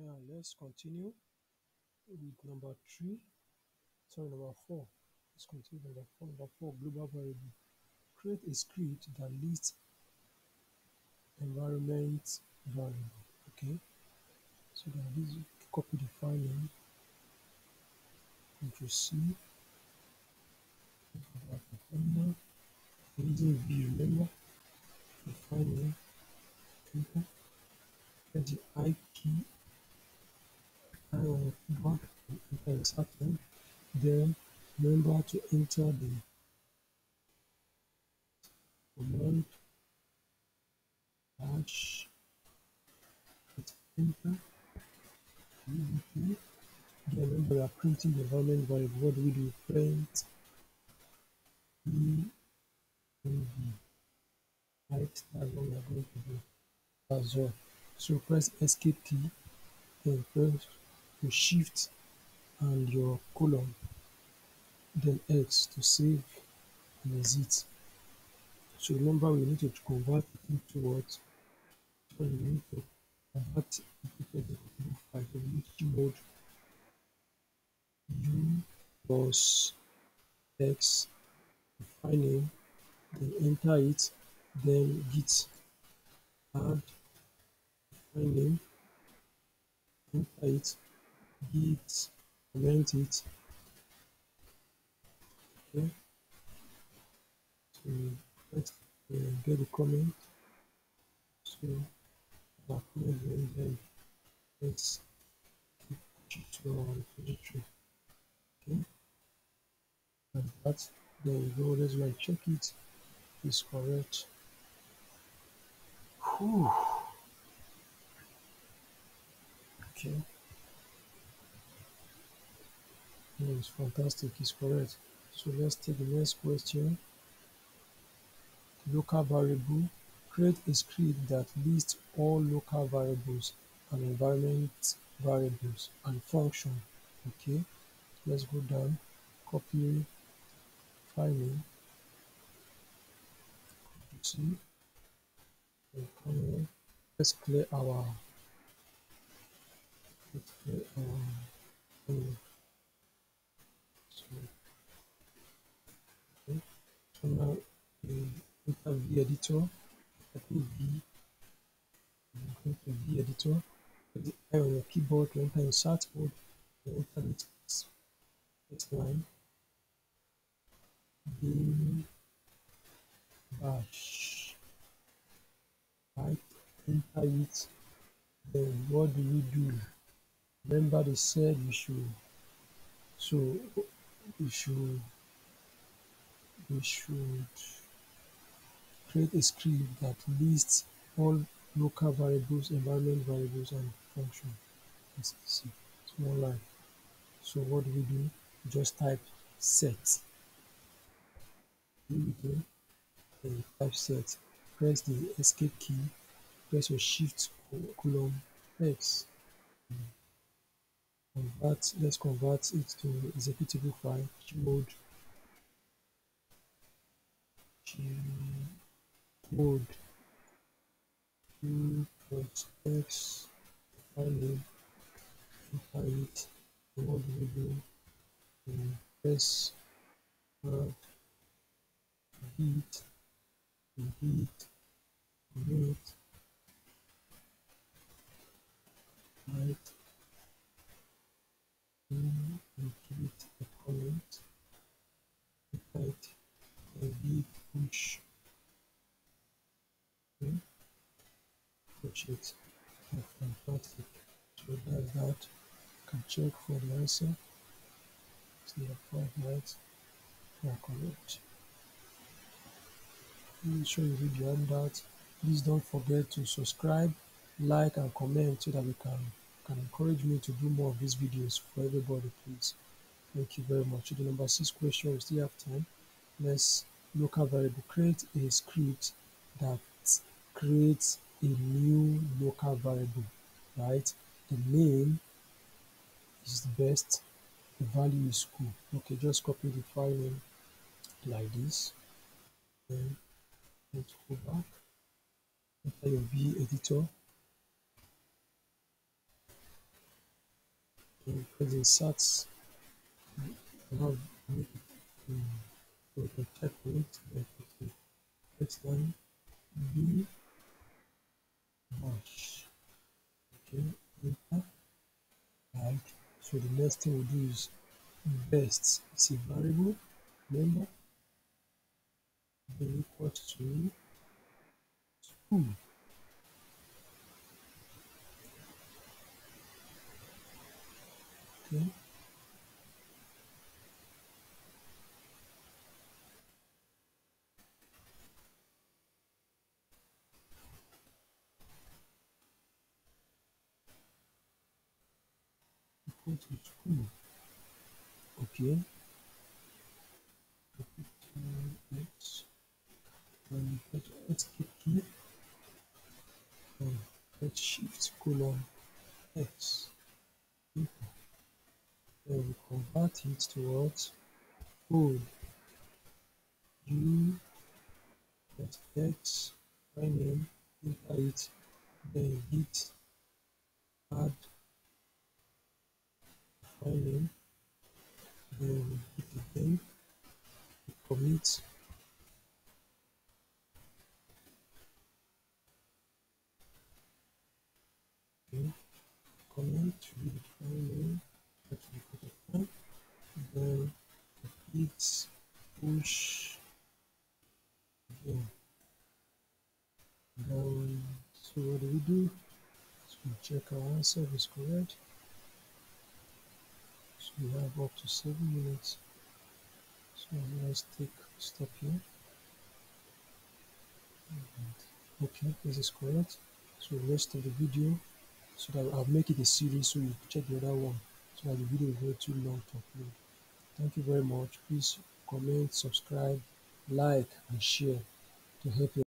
Now let's continue with number three, sorry, number four. Let's continue number four. Number four, global variable. Create a script that lists environment variable. Okay, so then this copy the file name, Control C, remember, using V, remember, the file name, enter, get the I key, I on keyboard, enter insert them, then remember to enter the command hit enter, remember we are printing the environment variable. What do we do? Print. Right, that's what we are going to do. That's all. So press escape key, then press your shift and your colon, then X to save and exit. So remember we need to convert into what? So we need to convert into the we need mode u plus x file then enter it then git add file name enter it git commit it okay. So let's uh, get the comment. So our comment then let's keep it okay. And that there you go. Let's go and check it. Is correct. Whew. okay it's fantastic it's correct. So let's take the next question. Local variable create a script that lists all local variables and environment variables and function. Okay let's go down copy file name and let's clear our let's clear our um, so, okay. Enter v editor copy v go to v editor put the i on your keyboard to enter insert mode then enter the text line. Bin bash right enter it then what do we do remember they said you should so you should we should create a script that lists all local variables environment variables and function. Etc small line. So what do we do? Just type set. Go. Then type set. Press the escape key. Press your shift column x. Convert let's convert it to executable file mode mode u plus x name it what we do press add git git commit right and git a comment right and git push okay push it oh, fantastic so that's that can check. For the answer see the five right yeah correct make sure you read the handout please don't forget to subscribe like and comment so that we can can encourage me to do more of these videos for everybody please. Thank you very much. The number six question we still have time? Let's local variable create a script that creates a new local variable right? The name is the best the value is cool. Okay just copy the file name like this. Then let's go back. Enter your v editor. Then press insert. So you can type it. Text line b okay. right so the next thing we'll do is best is a variable remember then equal to school okay okay. Let's and put shift colon x. Then we convert it towards code u dot x. My name enter it then hit add Um, file name then commit okay. Comment to the name that a file then hit push. Again then so what do we do? So we check our answer is correct so we have up to seven minutes. So let's take stop here. Okay this is correct so rest of the video so that I'll make it a series so you check the other one so that the video is not too long to upload. Thank you very much. Please comment subscribe like and share to help